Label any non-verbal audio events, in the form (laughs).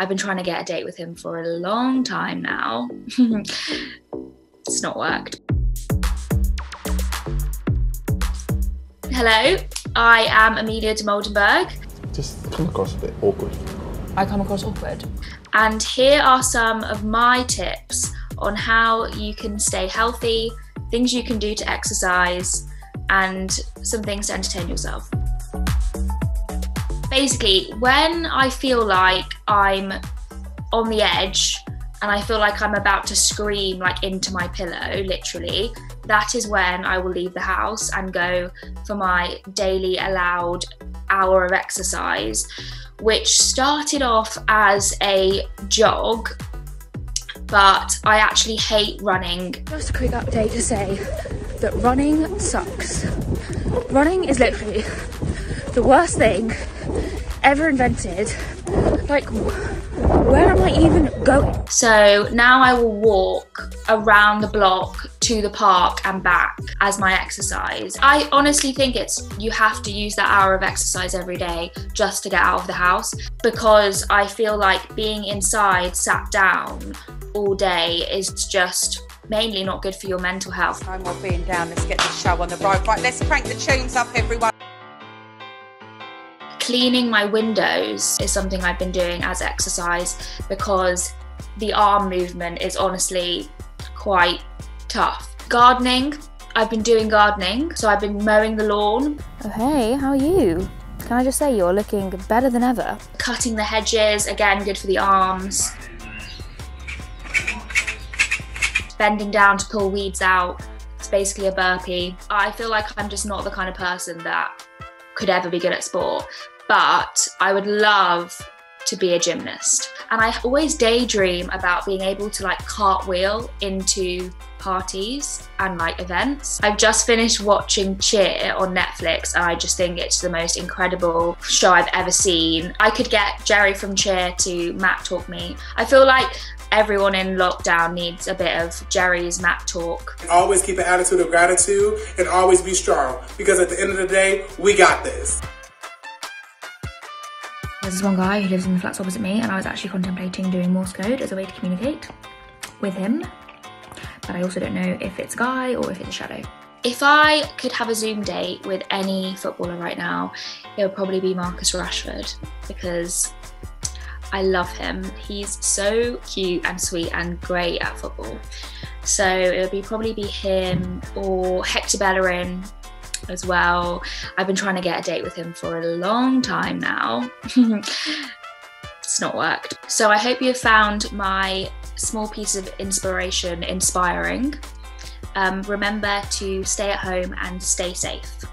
I've been trying to get a date with him for a long time now. (laughs) it's not worked. Hello, I am Amelia Dimoldenberg. Just come across a bit awkward. I come across awkward. And here are some of my tips on how you can stay healthy, things you can do to exercise, and some things to entertain yourself basically, when I feel like I'm on the edge and I feel like I'm about to scream like into my pillow, literally, that is when I will leave the house and go for my daily allowed hour of exercise, which started off as a jog. But I actually hate running. Just a quick update to say that running sucks. Running is literally the worst thing ever invented. Like, where am I even going? So now I will walk around the block to the park and back as my exercise. I honestly think it's you have to use that hour of exercise every day just to get out of the house because I feel like being inside sat down all day is just mainly not good for your mental health. Time well being down, let's get the show on the road. Right, let's crank the tunes up everyone. Cleaning my windows is something I've been doing as exercise because the arm movement is honestly quite tough. Gardening, I've been doing gardening, so I've been mowing the lawn. Oh, hey, how are you? Can I just say you're looking better than ever? Cutting the hedges, again, good for the arms. Bending down to pull weeds out, it's basically a burpee. I feel like I'm just not the kind of person that could ever be good at sport but I would love to be a gymnast. And I always daydream about being able to like cartwheel into parties and like events. I've just finished watching Cheer on Netflix and I just think it's the most incredible show I've ever seen. I could get Jerry from Cheer to Mat Talk me. I feel like everyone in lockdown needs a bit of Jerry's Mat Talk. Always keep an attitude of gratitude and always be strong because at the end of the day, we got this. There's this one guy who lives in the flats opposite me and I was actually contemplating doing Morse code as a way to communicate with him. But I also don't know if it's guy or if it's shadow. If I could have a Zoom date with any footballer right now, it would probably be Marcus Rashford because I love him. He's so cute and sweet and great at football. So it would be probably be him or Hector Bellerin as well. I've been trying to get a date with him for a long time now. (laughs) it's not worked. So I hope you have found my small piece of inspiration inspiring. Um, remember to stay at home and stay safe.